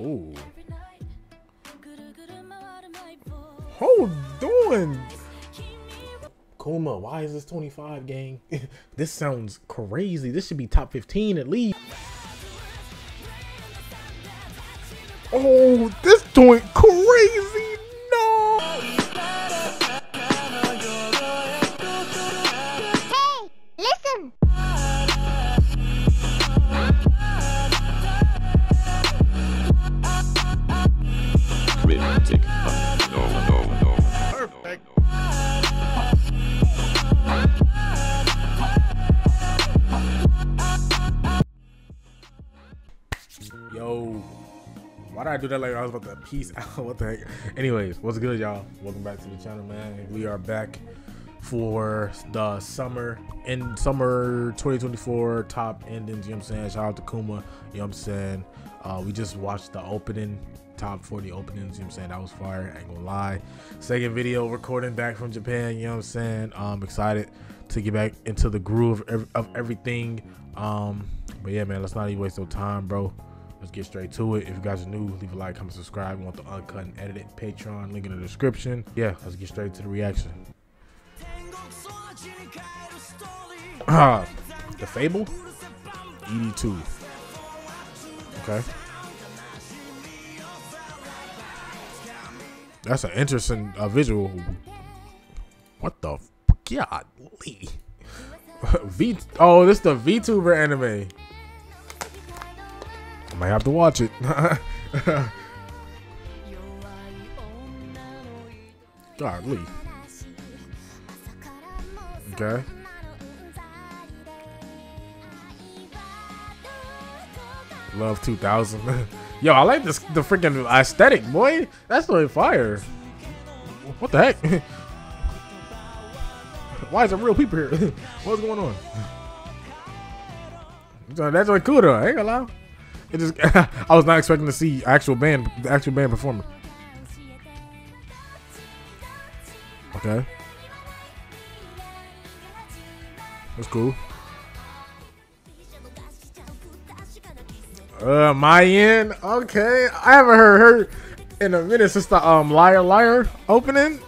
Ooh. Hold on. Kuma, why is this 25 gang? this sounds crazy. This should be top 15 at least. Oh, this joint crazy. Do that like I was about to peace out? what the heck? Anyways, what's good, y'all? Welcome back to the channel, man. We are back for the summer in summer 2024 top endings. You know what I'm saying? Shout out to Kuma. You know what I'm saying? Uh, we just watched the opening top 40 openings. You know what I'm saying? That was fire. I ain't gonna lie. Second video recording back from Japan. You know what I'm saying? I'm excited to get back into the groove of everything. Um, but yeah, man, let's not even waste no time, bro. Let's get straight to it. If you guys are new, leave a like, comment, subscribe. Want the uncut and edited Patreon link in the description. Yeah, let's get straight to the reaction. Ah, the Fable, ED2. Okay. That's an interesting uh, visual. What the f- golly? V oh, this the VTuber anime. I might have to watch it. Golly. Okay. Love 2000. Yo, I like this the freaking aesthetic, boy. That's really fire. What the heck? Why is there real people here? What's going on? That's like cool though. I ain't gonna lie. It just I was not expecting to see actual band the actual band performing. Okay. That's cool. Uh, Mayan. Okay, I haven't heard her in a minute since the um Liar Liar opening.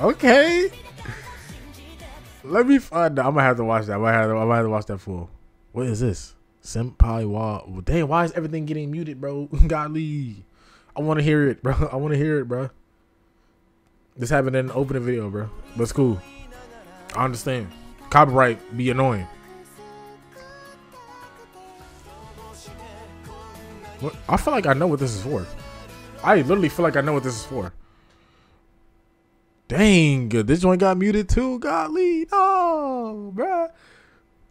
Okay. Let me find. I'm gonna have to watch that. I might have to, I might have to watch that full. What is this? Senpai Wa. Damn, why is everything getting muted, bro? Golly, I want to hear it, bro. I want to hear it, bro. This happened in an opening video, bro. But it's cool. I understand. Copyright be annoying. What? I feel like I know what this is for. I literally feel like I know what this is for. Dang, this joint got muted too. Golly, no, bruh.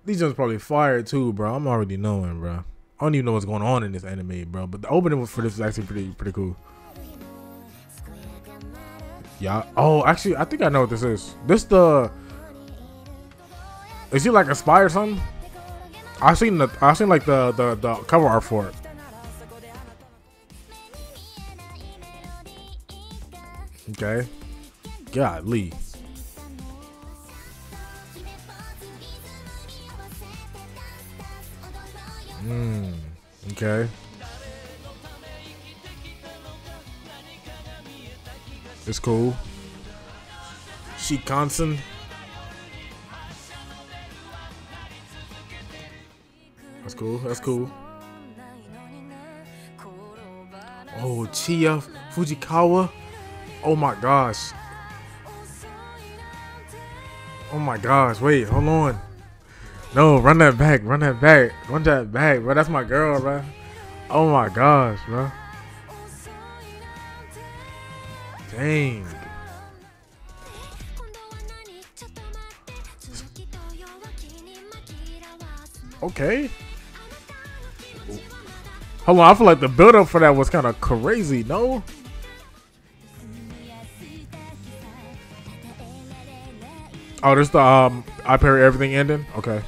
These ones probably fired too, bro. I'm already knowing, bro. I don't even know what's going on in this anime, bro. But the opening for this is actually pretty, pretty cool. Yeah. Oh, actually, I think I know what this is. This the. Is he like a spy or something? I seen the I seen like the the the cover art for it. Okay. Golly. Hmm. Okay. It's cool. She Shikansen. That's cool. That's cool. Oh, Chiai Fujikawa. Oh my gosh. Oh my gosh. Wait, hold on. No, run that back. Run that back. Run that back, bro. That's my girl, bro. Oh my gosh, bro. Dang. Okay. Hold on, I feel like the build up for that was kind of crazy, no? Oh, this the um I parry everything ending? Okay.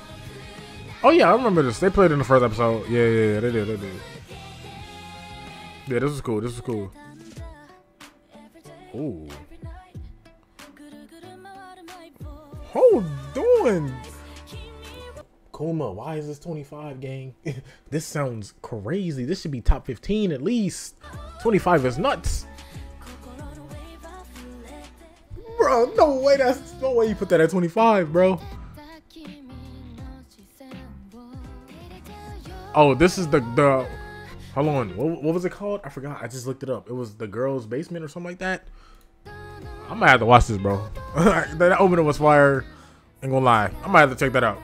Oh yeah, I remember this. They played in the first episode. Yeah, yeah, yeah, they did, they did. Yeah, this was cool. This was cool. Ooh. Hold on. Kuma, why is this 25, gang? this sounds crazy. This should be top 15 at least. 25 is nuts. Bro, no way. That's no way you put that at 25, bro. Oh, this is the the. Hold on. What, what was it called? I forgot. I just looked it up. It was the girls' basement or something like that. I might have to watch this, bro. that opening was fire. Ain't gonna lie. I might have to check that out.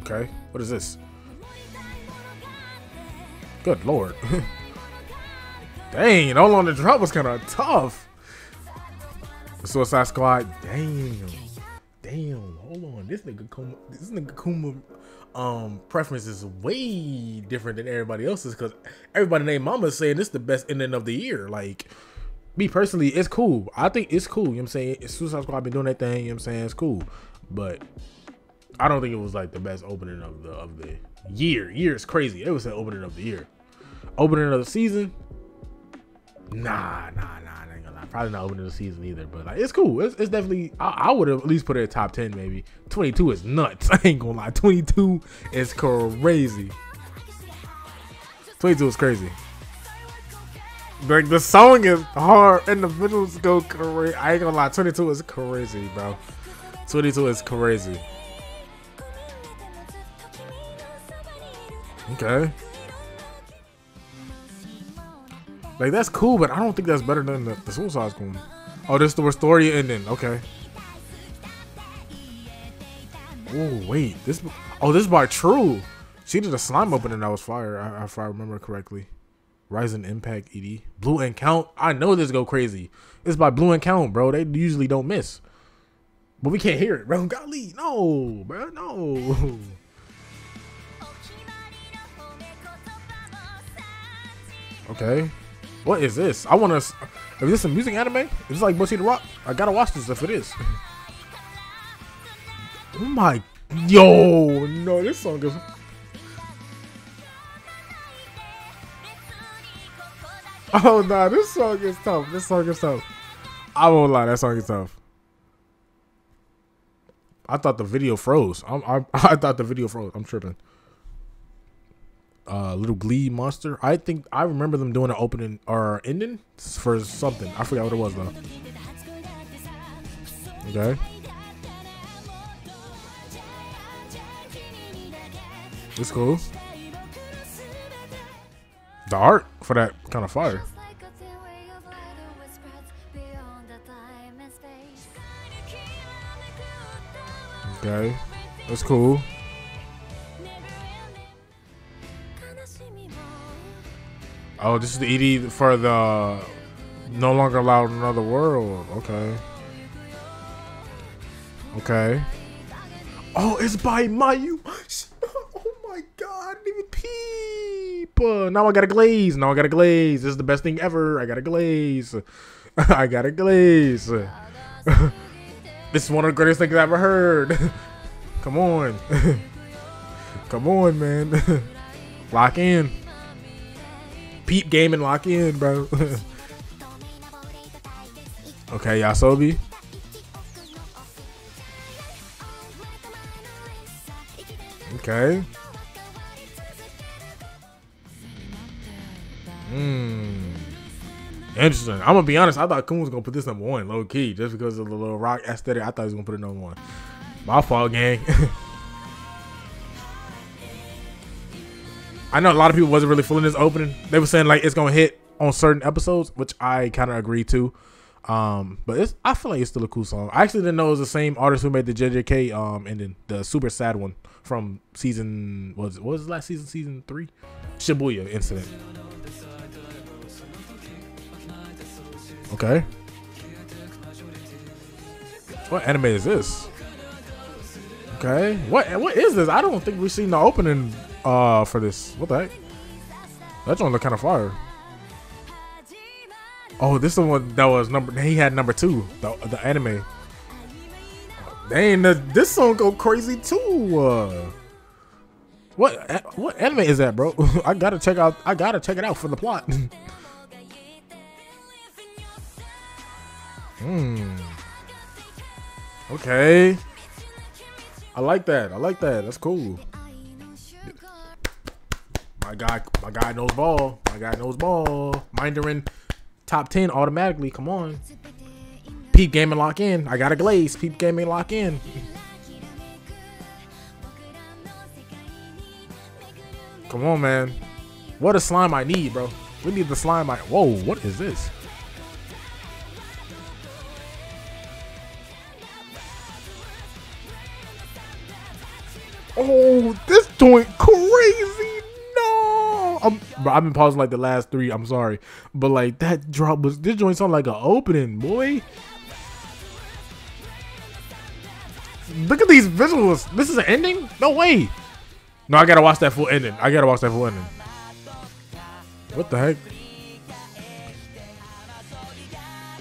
Okay. What is this? Good lord. Dang, all on the drop was kind of tough. Suicide Squad. Damn. Damn. Hold on. This nigga Kuma, this nigga Kuma um preference is way different than everybody else's because everybody named Mama is saying this is the best ending of the year. Like me personally, it's cool. I think it's cool. You know what I'm saying? It's Suicide Squad been doing that thing, you know what I'm saying? It's cool. But I don't think it was like the best opening of the of the year. Year is crazy. It was the opening of the year. Opening of the season. Nah, nah, nah. Probably not opening the season either. But like, it's cool. It's, it's definitely. I, I would have at least put it at top ten, maybe. Twenty two is nuts. I ain't gonna lie. Twenty two is crazy. Twenty two is crazy. Like the song is hard and the visuals go crazy. I ain't gonna lie. Twenty two is crazy, bro. Twenty two is crazy. Okay. Like that's cool, but I don't think that's better than the, the Suicide Squad. Oh, this is the story ending. Okay. Oh wait, this. Oh, this is by True. She did a slime opening that was fire, if I remember correctly. Rising Impact ED. BLUE ENCOUNT. I know this go crazy. It's by BLUE ENCOUNT, bro. They usually don't miss. But we can't hear it, bro. Golly, no, bro, no. Okay. What is this? I want to. Is this a music anime? Is this like Bocchi the Rock? I gotta watch this if it is. oh my. Yo, no, this song is. Oh nah, this song is tough. This song is tough. I won't lie, that song is tough. I thought the video froze. I'm, I I thought the video froze. I'm tripping uh, little Glee monster. I think I remember them doing an opening or ending for something. I forgot what it was though. Okay. It's cool. The art for that kind of fire. Okay. That's cool. Oh, this is the ED for the no longer allowed in another world. Okay. Okay. Oh, it's by Mayu. Oh my god, I didn't even peep. Uh, now I got a glaze. Now I got a glaze. This is the best thing ever. I got a glaze. I got a glaze. this is one of the greatest things I've ever heard. Come on. Come on, man. Lock in peep game and lock in, bro. okay, YOASOBI. Okay. Hmm. Interesting. I'm gonna be honest. I thought Kun was gonna put this number one, low key, just because of the little rock aesthetic. I thought he was gonna put it number one. My fault, gang. I know a lot of people wasn't really feeling this opening. They were saying like it's gonna hit on certain episodes, which I kind of agree to. Um, but I feel like it's still a cool song. I actually didn't know it was the same artist who made the JJK um ending, the super sad one from season was what was last season season three, Shibuya incident. Okay. What anime is this? Okay. What what is this? I don't think we've seen the opening uh for this. What the heck? That one look kind of fire. Oh, this is the one that was number. He had number two, the the anime. Dang, the, this song go crazy too. Uh, what what anime is that, bro? I gotta check out. I gotta check it out for the plot. hmm. Okay. I like that. I like that. That's cool. My guy, my guy knows ball. My guy knows ball. Minderin top 10 automatically. Come on. Peep game and lock in. I got a glaze. Peep game and lock in. Come on, man. What a slime I need, bro. We need the slime I. Whoa, what is this? Bro, I've been pausing like the last three. I'm sorry. But like that drop was. This joint sound like an opening, boy. Look at these visuals. This is an ending? No way. No, I gotta watch that full ending. I gotta watch that full ending. What the heck?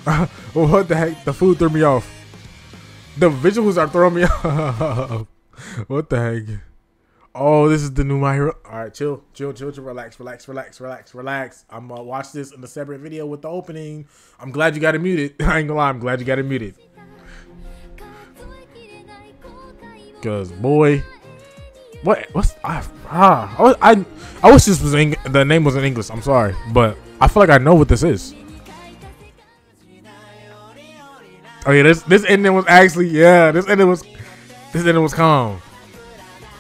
what the heck? The food threw me off. The visuals are throwing me off. what the heck? Oh, this is the new My Hero. All right, chill, chill, chill, chill, relax, relax, relax, relax, relax. I'm gonna watch this in a separate video with the opening. I'm glad you got it muted. I ain't gonna lie, I'm glad you got it muted. Cause boy, what what's I ah I I, I wish this was in, the name was in English. I'm sorry, but I feel like I know what this is. Oh yeah, this this ending was actually yeah this ending was this ending was calm.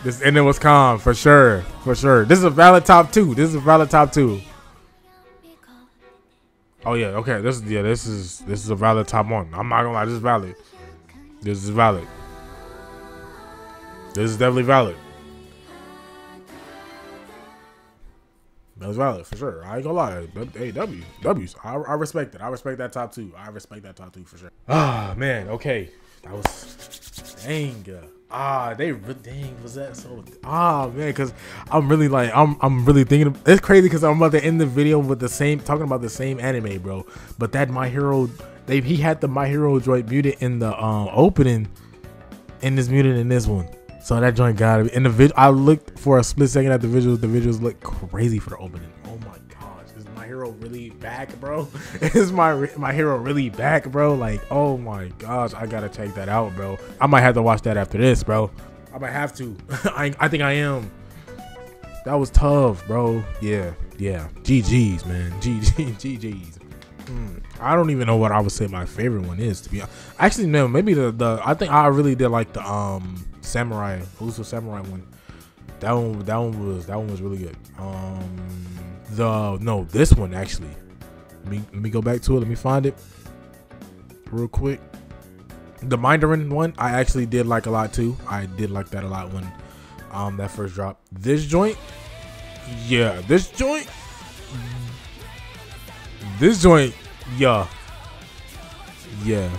This ending was calm for sure, for sure. This is a valid top two. This is a valid top two. Oh yeah, okay. This is yeah. This is this is a valid top one. I'm not gonna lie. This is valid. This is valid. This is definitely valid. That's valid for sure. I ain't gonna lie. Hey, W, W's. I, I respect it. I respect that top two. I respect that top two for sure. Ah man, okay. That was dang. Ah, they really dang was that so? Ah man, because I'm really like I'm I'm really thinking. It's crazy because I'm about to end the video with the same talking about the same anime, bro. But that My Hero, they he had the My Hero joint muted in the um opening, and this muted in this one. So that joint got it. In the vid, I looked for a split second at the visuals. The visuals look crazy for the opening. Oh my hero really back, bro? is my my hero really back, bro? Like, oh my gosh, I gotta check that out, bro. I might have to watch that after this, bro. I might have to. I I think I am. That was tough, bro. Yeah, yeah. GG's, man. GG, GG's. Mm. I don't even know what I would say my favorite one is to be honest. Actually, no, maybe the the I think I really did like the um samurai Uso samurai one. That one that one was that one was really good. Um the no, this one actually. Let me let me go back to it. Let me find it real quick. The Minderin one, I actually did like a lot too. I did like that a lot when um that first drop. This joint, yeah, this joint, this joint, yeah, yeah,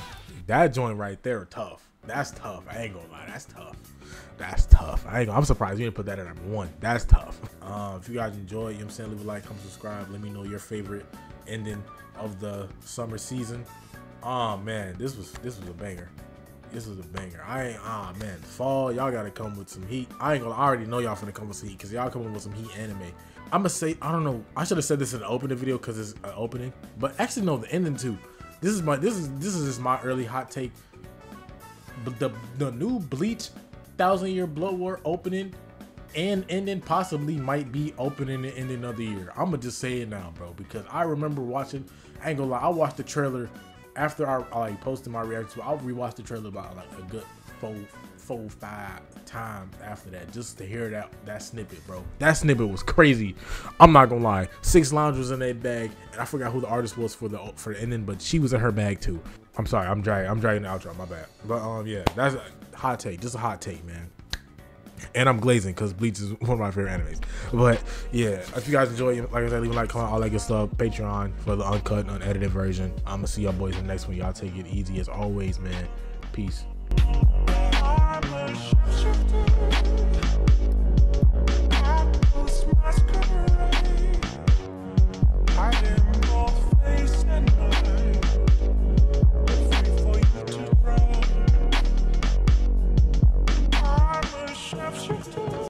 that joint right there, tough. That's tough. I ain't gonna lie. That's tough. That's tough. I ain't gonna, I'm surprised you didn't put that at number one. That's tough. Uh, if you guys enjoy, you know what I'm saying, leave a like, come subscribe. Let me know your favorite ending of the summer season. Oh man, this was this was a banger. This was a banger. I ain't ah man, fall, y'all gotta come with some heat. I ain't gonna I already know y'all finna come with some heat because y'all coming with some heat anime. I'ma say I don't know. I should have said this in the opening video because it's an opening. But actually no, the ending too. This is my this is this is just my early hot take. The the new Bleach Thousand Year Blood War opening and ending possibly might be opening ending of year. I'm gonna just say it now, bro, because I remember watching. I ain't gonna lie, I watched the trailer after I, I like posted my reaction. I'll rewatch the trailer about like a good four, four, five times after that just to hear that that snippet, bro. That snippet was crazy. I'm not gonna lie. Six Lounge was in that bag, and I forgot who the artist was for the for the ending, but she was in her bag too. I'm sorry, I'm dragging, I'm dragging the outro. My bad. But um, yeah, that's a hot take. Just a hot take, man and I'm glazing because Bleach is one of my favorite animes. But yeah, if you guys enjoy, like I said, leave a like, comment, all that good stuff. Patreon for the uncut, unedited version. I'm gonna see y'all boys in the next one. Y'all take it easy as always, man. Peace.